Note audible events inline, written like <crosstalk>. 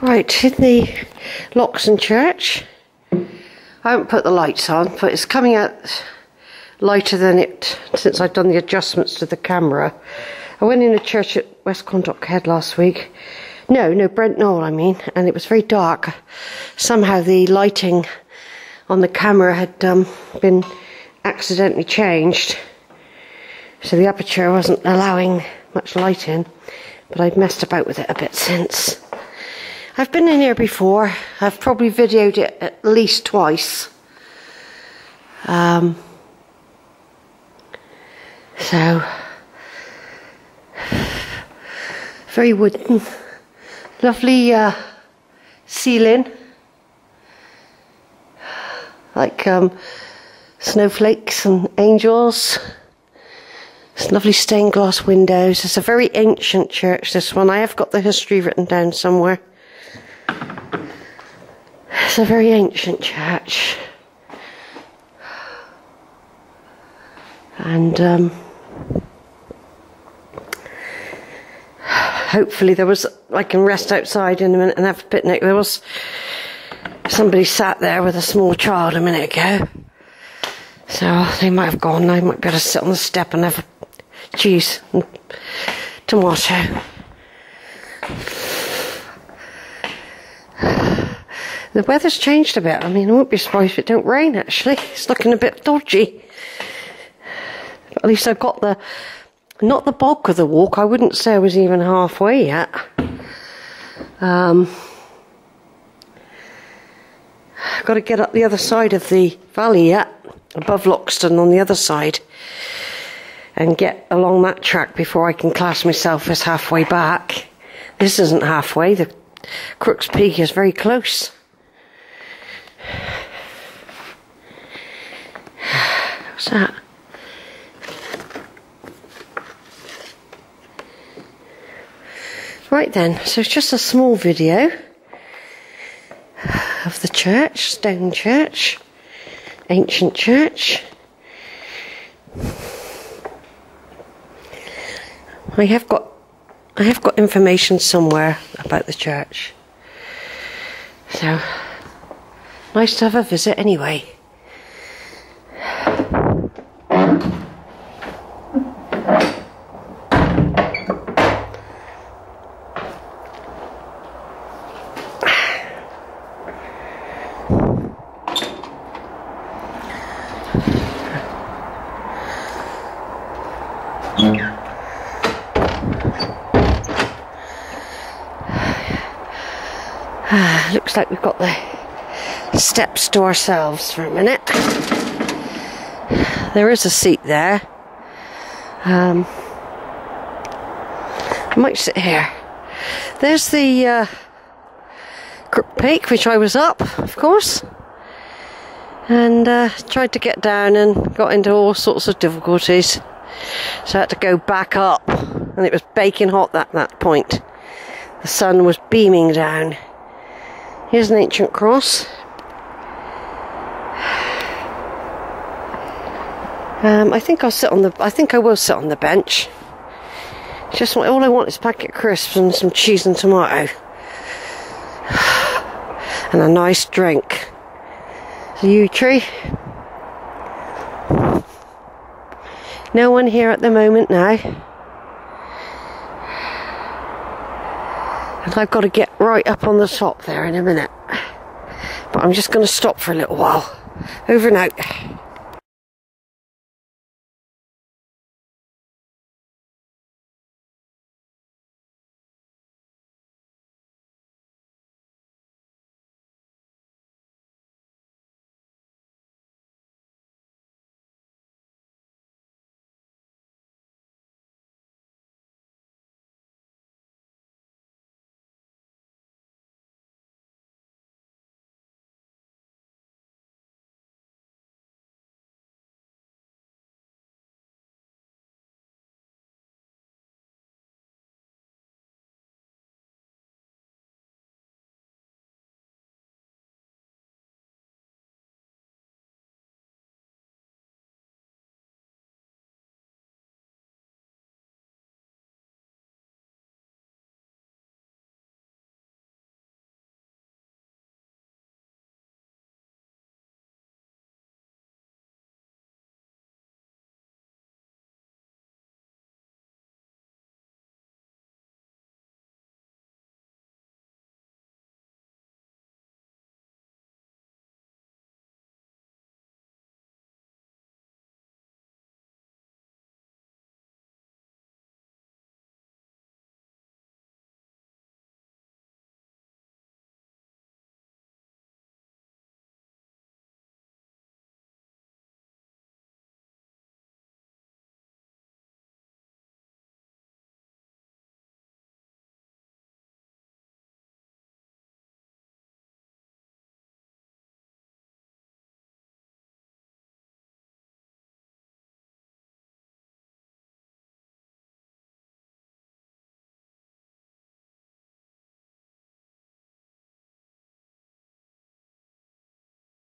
Right, in the Loxton Church. I haven't put the lights on, but it's coming out lighter than it since I've done the adjustments to the camera. I went in a church at West Quantock Head last week. No, no, Brent Knoll, I mean, and it was very dark. Somehow the lighting on the camera had um, been accidentally changed, so the aperture wasn't allowing much light in, but I've messed about with it a bit since. I've been in here before. I've probably videoed it at least twice. Um, so, very wooden. Lovely uh, ceiling. Like um, snowflakes and angels. It's lovely stained glass windows. It's a very ancient church, this one. I have got the history written down somewhere. It's a very ancient church. And um, hopefully there was, I can rest outside in a minute and have a picnic. There was somebody sat there with a small child a minute ago. So they might have gone. I might be able to sit on the step and have a cheese and tomato. The weather's changed a bit. I mean, I won't be surprised if it don't rain actually. It's looking a bit dodgy. But at least I've got the, not the bulk of the walk. I wouldn't say I was even halfway yet. Um, I've got to get up the other side of the valley yet, above Loxton on the other side, and get along that track before I can class myself as halfway back. This isn't halfway. The Crooks Peak is very close. <sighs> What's that? Right then, so it's just a small video of the church, stone church, ancient church. I have got I have got information somewhere about the church. So nice to have a visit anyway. <sighs> Looks like we've got the steps to ourselves for a minute. There is a seat there. Um, I might sit here. There's the uh, Peak, which I was up, of course, and uh, tried to get down and got into all sorts of difficulties. So I had to go back up, and it was baking hot at that point. The sun was beaming down. Here's an ancient cross. Um, I think I'll sit on the. I think I will sit on the bench. Just all I want is packet crisps and some cheese and tomato, <sighs> and a nice drink. Yew tree. No one here at the moment now. And I've got to get right up on the top there in a minute. But I'm just going to stop for a little while. Over and out.